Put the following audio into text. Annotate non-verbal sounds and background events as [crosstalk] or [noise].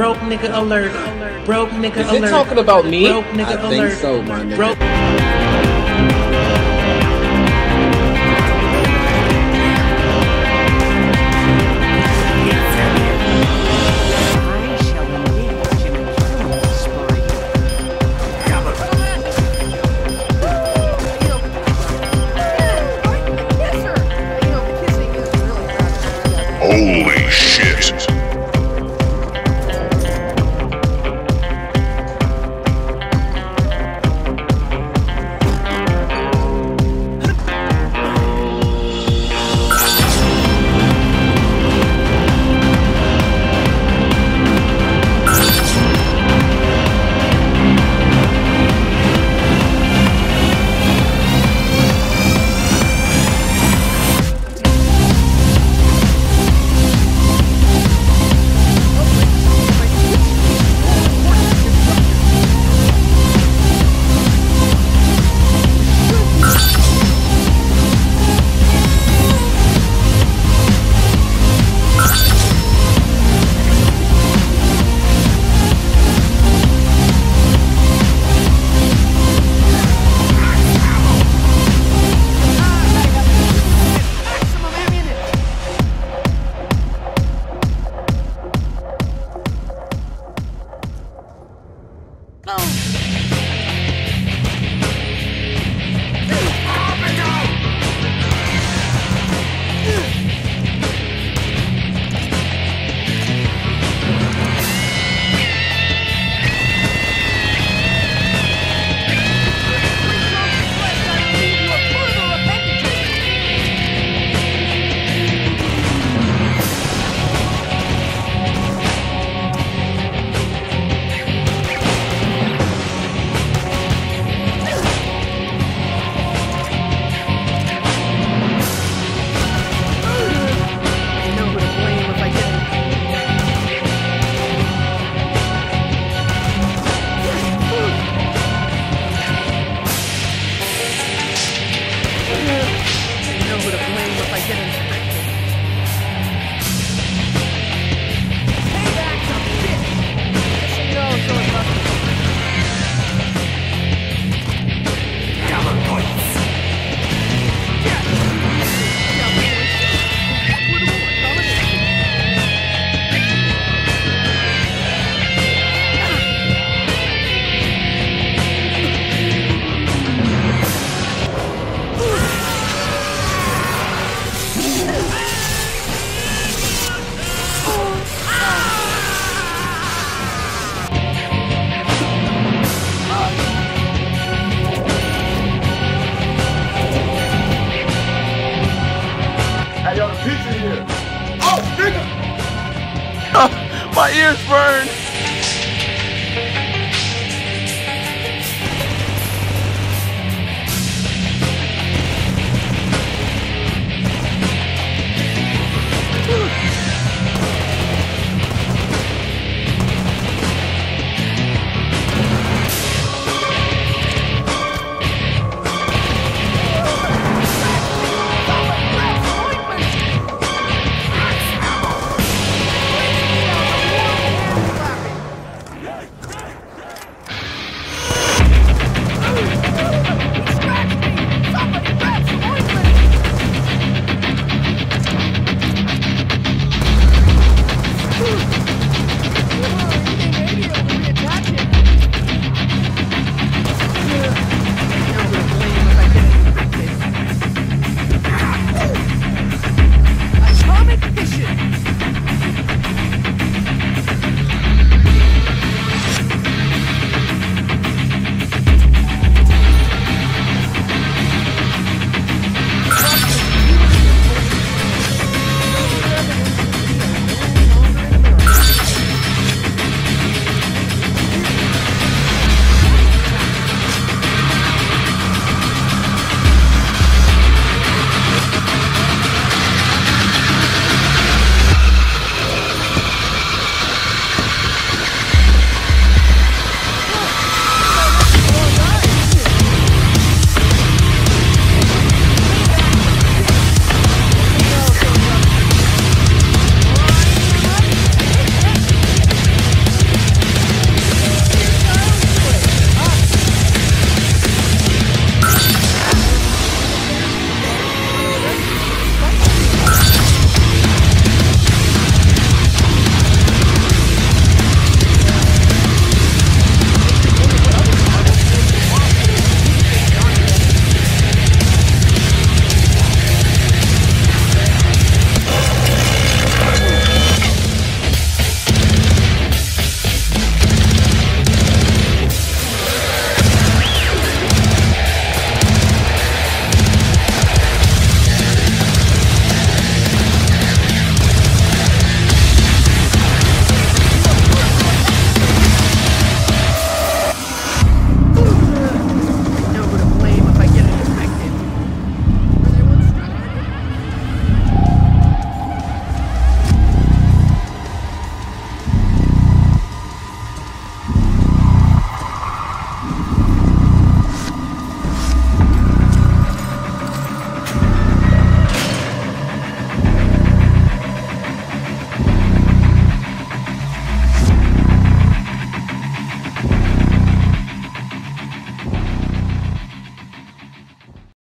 Broke nigga alert. Broke nigga Is alert. it talking about me? Broke nigga I think alert. so, my nigga. Broke. [laughs] My ears burn.